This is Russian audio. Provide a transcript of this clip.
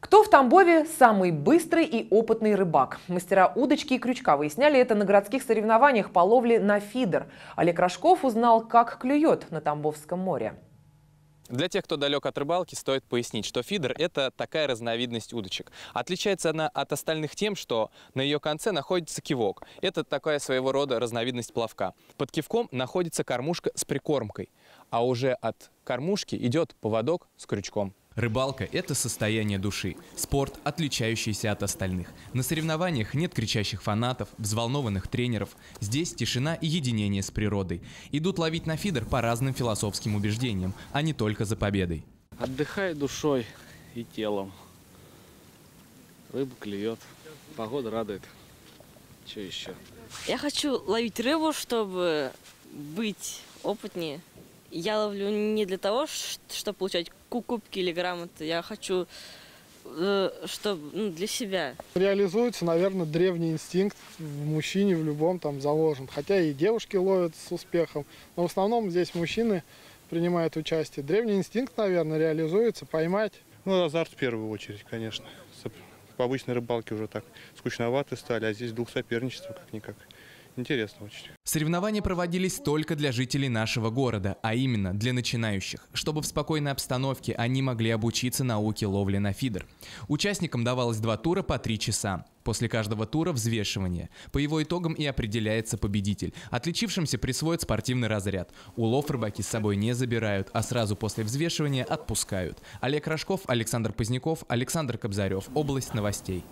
Кто в Тамбове самый быстрый и опытный рыбак? Мастера удочки и крючка выясняли это на городских соревнованиях по ловле на фидер. Олег Рожков узнал, как клюет на Тамбовском море. Для тех, кто далек от рыбалки, стоит пояснить, что фидер – это такая разновидность удочек. Отличается она от остальных тем, что на ее конце находится кивок. Это такая своего рода разновидность плавка. Под кивком находится кормушка с прикормкой, а уже от кормушки идет поводок с крючком. Рыбалка – это состояние души. Спорт, отличающийся от остальных. На соревнованиях нет кричащих фанатов, взволнованных тренеров. Здесь тишина и единение с природой. Идут ловить на фидер по разным философским убеждениям, а не только за победой. Отдыхай душой и телом. Рыба клюет. Погода радует. Что еще? Я хочу ловить рыбу, чтобы быть опытнее. Я ловлю не для того, чтобы получать кубки или грамоты. Я хочу, э, чтобы ну, для себя. Реализуется, наверное, древний инстинкт в мужчине в любом там заложен. Хотя и девушки ловят с успехом. Но в основном здесь мужчины принимают участие. Древний инстинкт, наверное, реализуется, поймать. Ну, азарт в первую очередь, конечно. По обычной рыбалке уже так скучновато стали, а здесь дух соперничества как-никак. Интересно очень. Соревнования проводились только для жителей нашего города, а именно для начинающих, чтобы в спокойной обстановке они могли обучиться науке ловли на фидер. Участникам давалось два тура по три часа. После каждого тура взвешивание. По его итогам и определяется победитель. Отличившимся присвоят спортивный разряд. Улов рыбаки с собой не забирают, а сразу после взвешивания отпускают. Олег Рожков, Александр Поздняков, Александр Кобзарев. Область новостей.